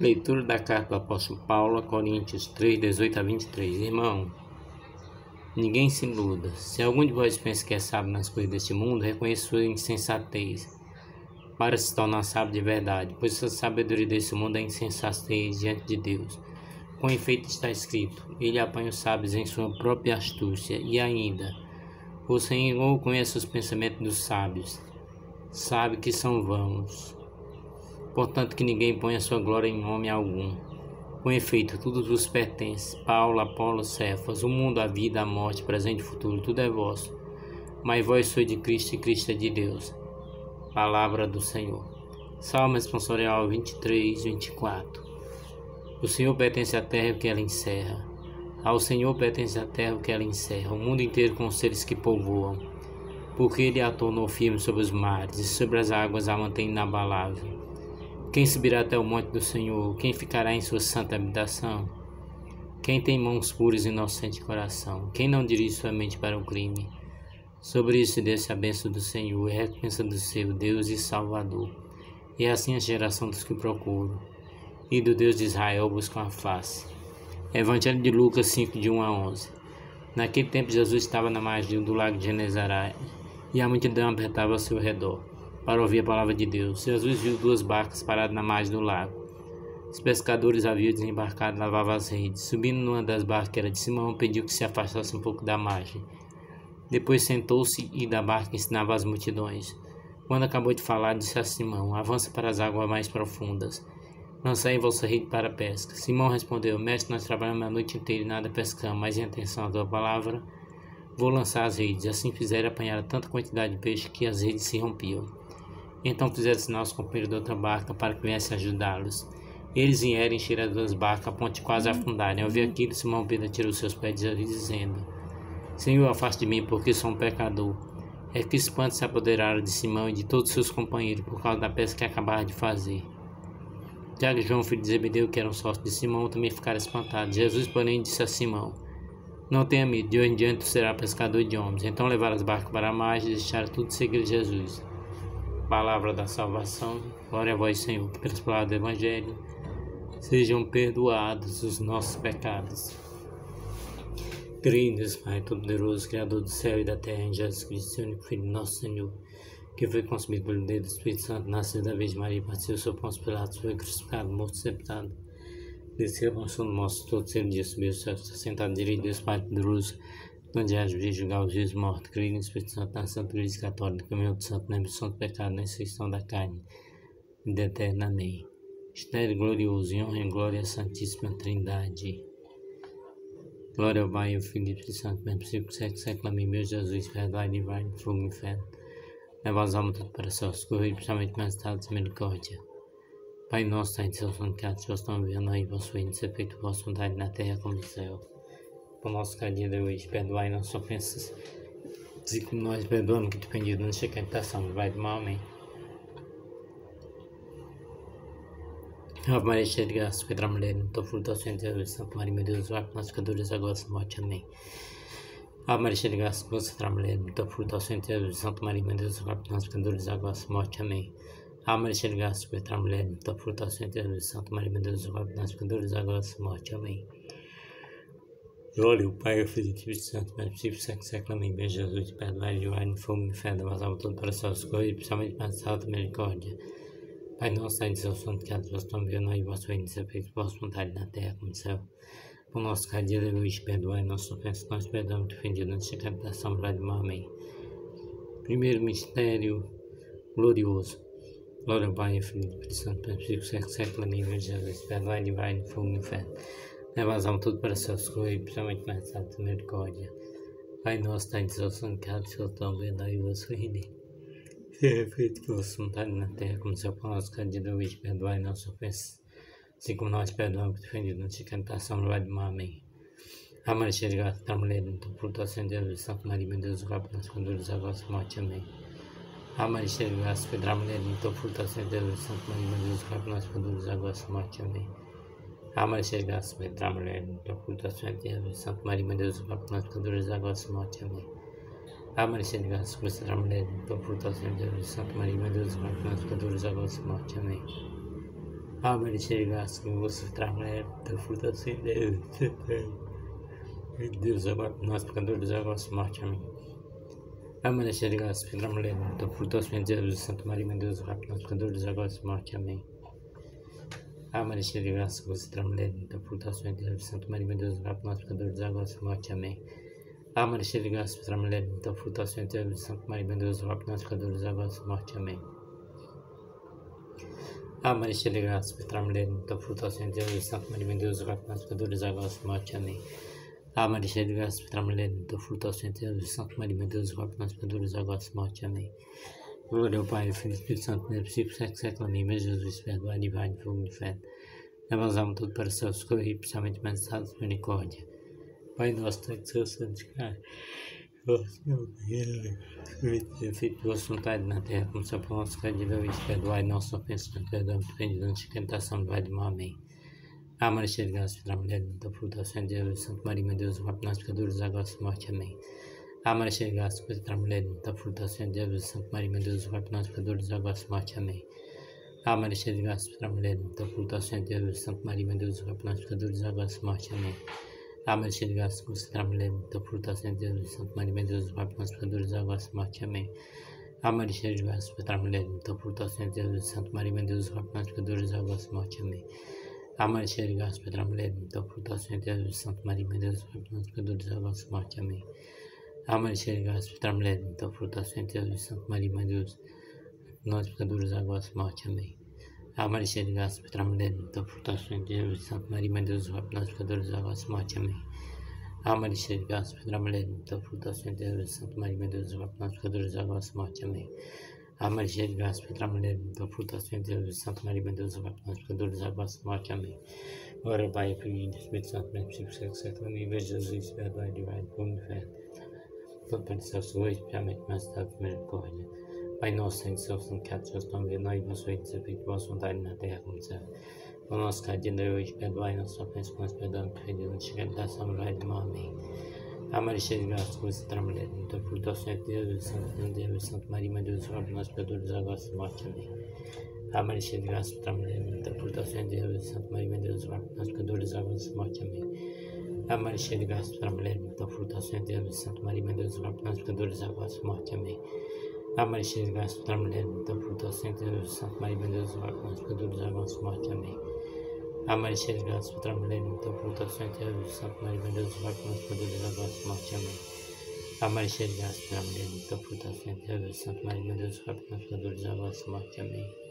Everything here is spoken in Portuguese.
Leitura da carta do apóstolo Paulo a Coríntios 3, 18 a 23. Irmão, ninguém se iluda. Se algum de vós pensa que é sábio nas coisas deste mundo, reconheça sua insensatez, para se tornar sábio de verdade, pois a sabedoria desse mundo é insensatez diante de Deus. Com efeito está escrito, ele apanha os sábios em sua própria astúcia, e ainda, o Senhor conhece os pensamentos dos sábios, sabe que são vãos. Portanto, que ninguém ponha sua glória em nome algum. Com efeito, tudo vos pertence. Paulo, Apolo, Cefas, o mundo, a vida, a morte, presente e futuro, tudo é vosso. Mas vós sois de Cristo e Cristo é de Deus. Palavra do Senhor. Salmo responsorial 23, 24. O Senhor pertence à terra que ela encerra. Ao Senhor pertence a terra que ela encerra, o mundo inteiro com os seres que povoam. Porque ele a tornou firme sobre os mares e sobre as águas a mantém inabalável. Quem subirá até o monte do Senhor? Quem ficará em sua santa habitação? Quem tem mãos puras e inocente coração? Quem não dirige sua mente para o crime? Sobre isso desce a bênção do Senhor e a recompensa do seu Deus e Salvador. E é assim a geração dos que procuram. E do Deus de Israel buscam a face. Evangelho de Lucas 5, de 1 a 11. Naquele tempo Jesus estava na margem do lago de Genezaré e a multidão apertava ao seu redor para ouvir a palavra de Deus. Jesus viu duas barcas paradas na margem do lago. Os pescadores haviam desembarcado e lavavam as redes. Subindo numa das barcas, que era de Simão, pediu que se afastasse um pouco da margem. Depois sentou-se e da barca ensinava as multidões. Quando acabou de falar, disse a Simão: Avança para as águas mais profundas. Lançai vossa rede para a pesca. Simão respondeu: Mestre, nós trabalhamos a noite inteira e nada pescamos, mas em atenção à tua palavra, vou lançar as redes. Assim fizeram apanhar tanta quantidade de peixe que as redes se rompiam. Então fizeram sinal aos companheiros da outra barca para que viessem ajudá-los. Eles vieram encher as duas barcas, a ponte quase afundarem. Ao ver aquilo, Simão Pedro tirou seus pés dizendo: Senhor, afaste de mim, porque sou um pecador. É que espanto se apoderaram de Simão e de todos seus companheiros por causa da pesca que acabaram de fazer. Tiago e João, filho de Zebedeu, que eram sócios de Simão, também ficaram espantados. Jesus, porém, disse a Simão: Não tenha medo, de hoje em diante tu serás pescador de homens. Então levaram as barcas para a margem e deixaram tudo seguir Jesus. Palavra da salvação, glória a vós, Senhor, pelas palavras do Evangelho. Sejam perdoados os nossos pecados. Deus Pai Todo-Poderoso, Criador do céu e da terra, em Jesus Cristo, único Filho, nosso Senhor, que foi consumido pelo dedo do Espírito Santo, nasceu da Virgem Maria, partiu sob Pôncio Pilatos, foi crucificado, morto, sepultado, desceu a mansão do nosso todo ser dia, subiu o céu, está sentado de Deus Pai Todo-Poderoso, onde há de julgar os vivos mortos, creio no Espírito Santo, na Santa Igreja Católica, caminho do Santo, na emissão do pecado, na exceção da carne, vida eterna. Amém. Mistério glorioso, e honra e glória à Santíssima Trindade. Glória ao Pai, ao Filho e ao Espírito Santo, mesmo princípio, século, século, amém. Meu Jesus, perdoai, livrai do fogo do inferno. Leva as almas para céu, socorrer, principalmente mais tarde, misericórdia. Pai nosso, está em céu, santificado, se vós estão vivendo aí, vosso reino, seja feito vossa vontade na terra como no céu o nosso cada dia de hoje. Perdoai nossas ofensas, assim como nós perdoamos que te pedido, não deixe a tentação, vai do mal, amém. Ave Maria, cheia de graça, Pedra mulher, não estou fruto ao Senhor Jesus, Santa Maria, meu Deus, vai por nós pecadores, agora e morte, amém. Ave Maria, cheia de graça, Pedra mulher, não estou fruto ao Senhor Jesus, Santa Maria, meu Deus, vai por nós pecadores, agora e morte, amém. Ave Maria, cheia de graça, Pedra mulher, não estou fruto ao Senhor Jesus, Santa Maria, meu Deus, vai por nós pecadores, agora e morte, amém. Glória ao Pai, ao Filho e ao Espírito Santo, mas possível século, século, amém. Beijo Jesus, perdoai, livrai, no fogo, no fé, da alma toda para seus coisas, principalmente para a salta misericórdia. Pai nosso, sai de seu santo, que a tua estão vendo aí, vosso reino, seja feito vossa vontade na terra como no céu. O nosso cada dia hoje, perdoai nossas ofensas, nós perdoamos, defendido antes de captação, vai do mal, amém. Primeiro mistério glorioso. Glória ao Pai, ao Filho e ao Espírito Santo, mas possível século, século, amém. Beijo Jesus, perdoai, livrai, no fogo, no fé. Almas tudo para seus correios, principalmente na santa misericórdia. Pai nosso, em seu seu e. Seja feito que vossa na terra, como seu pão nosso de hoje, perdoai nossas ofensas, assim como nós perdoamos defendido na tentação, no do mal. Amém. A Maria de graça, da mulher, tem fruto assim, Deus, Santa Maria, meu Deus, roga por nós, conduz a vossa morte. Amém. A Maria de graça, da mulher, tem fruto assim, Deus, Santa Maria, meu Deus, roga por nós, conduz a vossa morte. Amém. Ama chegasse a entrar mulher, então frustração de Jesus, Santo Maria, Mãe de Deus, para nós pecadores, agora se morte, amém. Ama chegasse a entrar mulher, então frustração de Jesus, Santo Maria, Mãe de Deus, para nós pecadores, agora se morte, amém. A Maria cheia de graça, que você trabalha da fruta sem Deus. Meu Deus, agora nós pecadores, agora se morte, amém. A Maria cheia de graça, que trabalha da fruta sem Deus, Santa Maria, meu Deus, rápido, nós pecadores, agora se morte, amém. A Maria cheia de graça, que você trabalha da fruta sem Deus, Santa Maria, meu Deus, rápido, nós pecadores, agora se morte, amém. A Maria cheia de graça, que trabalha da fruta sem Deus, Santa Maria, meu Deus, rápido, nós pecadores, agora se morte, amém. A Maria cheia de graça, Petra mulher, muita fruta sem Deus, Santa Maria, meu Deus, rogai por nós pecadores, agora e morte, amém. A Maria cheia de graça, Petra mulher, muita fruta sem Deus, Santa Maria, meu Deus, rogai por nós pecadores, agora e morte, amém. Glória ao Pai, Filho e Espírito Santo, no princípio, século, século, amém. Mas Jesus, perdoai e vai no fogo de fé. As almas tudo para o céu, socorrer, principalmente mais de misericórdia. Pai nosso, que seus santificado. Feito vossa vontade na terra, como se por nosso dia hoje, perdoai nossas ofensas, perdoamos, defendendo de tentação, vai de mal, amém. A Maria cheia de graça, pela mulher, da fruta do Senhor Deus, Santo Maria, meu Deus, vai para nós pecadores, agora e morte, amém. A Maria cheia de graça, pela mulher, da fruta do Senhor Deus, Santo Maria, meu Deus, vai para nós pecadores, agora e morte, amém. A Maria cheia de graça, pela mulher, da fruta do Senhor Deus, Santo Maria, meu Deus, vai para nós pecadores, agora e morte, amém. Amém, cheio de graça, considera mulher, da fruta sem Deus, Santo Maria, meu Deus, Pai, para nós pecadores, agora e morte, amém. Amém, cheio de graça, considera mulher, da fruta sem Deus, Santo Maria, meu Deus, Pai, para nós pecadores, agora e morte, amém. Amém, cheio de graça, considera mulher, da fruta sem Deus, Santo Maria, meu Deus, Pai, para nós pecadores, agora e morte, amém. Amém, cheio de graça, considera mulher, da fruta sem Deus, Santo Maria, meu Deus, nós pecadores, agora e morte, amém. A Maria cheia de graça, Petra mulher, da frutação de Deus, Santa Maria, Mãe de Deus, rogai por nós pecadores, agora e morte. Amém. A Maria cheia de graça, Petra mulher, da frutação de Deus, Santa Maria, Mãe de Deus, rogai por nós pecadores, agora e morte. Amém. A Maria cheia de graça, Petra mulher, da frutação de Deus, Santa Maria, Mãe de Deus, rogai por nós pecadores, agora e morte. Amém. Glória ao Pai, Filho e Espírito Santo, mesmo princípio, século, século, amém. Veja Jesus, perdoai, divai, como fé. Todo para o céu, hoje, especialmente mais tarde, misericórdia. Pai nosso, Senhor, céu, santificado seja o teu nome, nós vos seja feito vossa vontade na terra como no céu. O nosso cada dia de hoje, perdoai nossas ofensas, nós perdoamos, perdidos, chega da samurai de mal, amém. A Maria cheia de graça, você terá mulher, então fruto ao Senhor Deus, Santo Deus, Santo Maria, Mãe de Deus, roga nós pecadores, agora e morte, amém. A Maria cheia de graça, terá mulher, então fruto ao Senhor Deus, Santo Maria, Mãe de Deus, roga nós pecadores, agora e morte, amém. A Maria cheia de graça, terá mulher, então fruto ao Senhor Deus, Santo Maria, Mãe de Deus, roga nós pecadores, agora e morte, amém. A Maria cheia de graça, para a mulher, muita fruta, Santo Deus, Santo Maria, meu Deus, vai com os pecadores, agora e morte, amém. A Maria cheia de graça, para a mulher, muita fruta, Santo Deus, Santo Maria, meu Deus, vai com os pecadores, agora e morte, amém. A Maria cheia de graça, para a mulher,